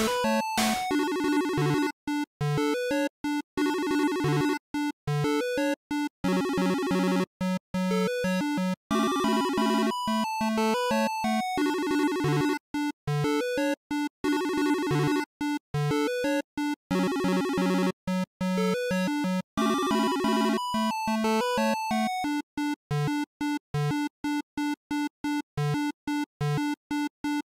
you